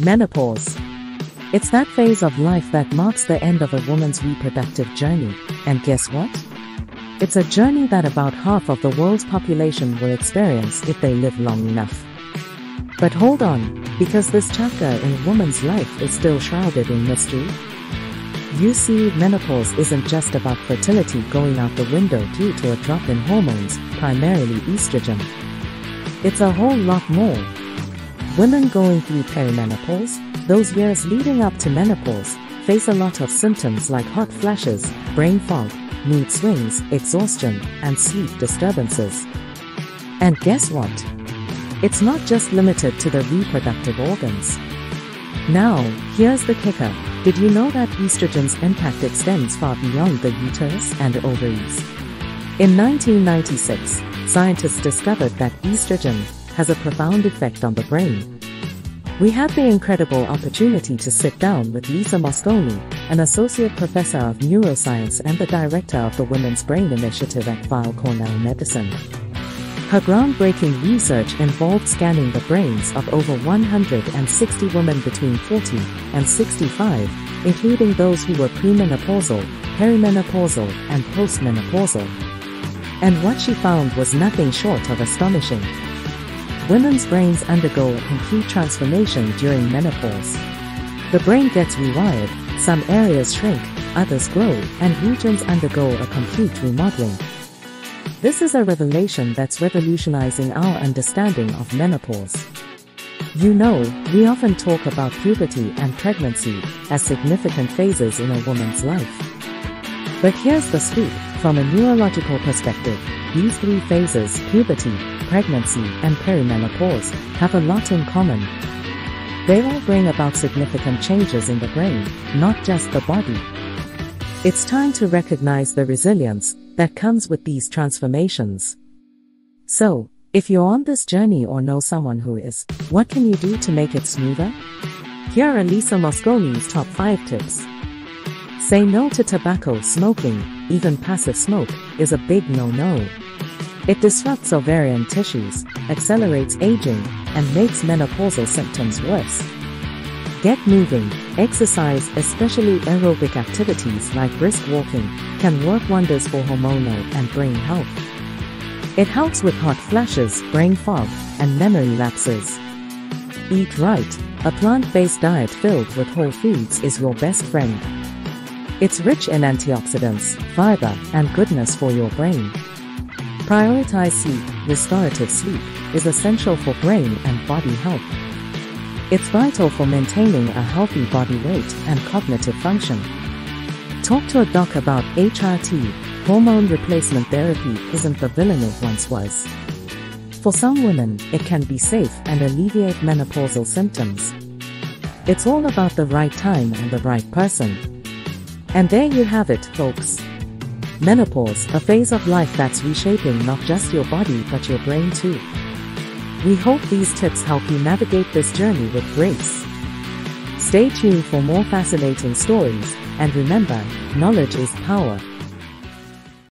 Menopause. It's that phase of life that marks the end of a woman's reproductive journey. And guess what? It's a journey that about half of the world's population will experience if they live long enough. But hold on, because this chapter in a woman's life is still shrouded in mystery. You see, menopause isn't just about fertility going out the window due to a drop in hormones, primarily estrogen. It's a whole lot more. Women going through perimenopause, those years leading up to menopause, face a lot of symptoms like hot flashes, brain fog, mood swings, exhaustion, and sleep disturbances. And guess what? It's not just limited to the reproductive organs. Now, here's the kicker. Did you know that estrogen's impact extends far beyond the uterus and ovaries? In 1996, scientists discovered that estrogen has a profound effect on the brain. We had the incredible opportunity to sit down with Lisa Mosconi, an associate professor of neuroscience and the director of the Women's Brain Initiative at Weill Cornell Medicine. Her groundbreaking research involved scanning the brains of over 160 women between 40 and 65, including those who were premenopausal, perimenopausal, and postmenopausal. And what she found was nothing short of astonishing. Women's brains undergo a complete transformation during menopause. The brain gets rewired, some areas shrink, others grow, and regions undergo a complete remodeling. This is a revelation that's revolutionizing our understanding of menopause. You know, we often talk about puberty and pregnancy as significant phases in a woman's life. But here's the scoop, from a neurological perspective, these three phases, puberty, pregnancy, and perimenopause, have a lot in common. They all bring about significant changes in the brain, not just the body. It's time to recognize the resilience that comes with these transformations. So, if you're on this journey or know someone who is, what can you do to make it smoother? Here are Lisa Mosconi's top 5 tips. Say no to tobacco smoking, even passive smoke, is a big no-no. It disrupts ovarian tissues, accelerates aging, and makes menopausal symptoms worse. Get moving, exercise, especially aerobic activities like brisk walking, can work wonders for hormonal and brain health. It helps with hot flashes, brain fog, and memory lapses. Eat right, a plant-based diet filled with whole foods is your best friend. It's rich in antioxidants, fiber, and goodness for your brain. Prioritize sleep. Restorative sleep is essential for brain and body health. It's vital for maintaining a healthy body weight and cognitive function. Talk to a doc about HRT. Hormone replacement therapy isn't the villain it once was. For some women, it can be safe and alleviate menopausal symptoms. It's all about the right time and the right person. And there you have it, folks. Menopause, a phase of life that's reshaping not just your body but your brain too. We hope these tips help you navigate this journey with grace. Stay tuned for more fascinating stories, and remember, knowledge is power,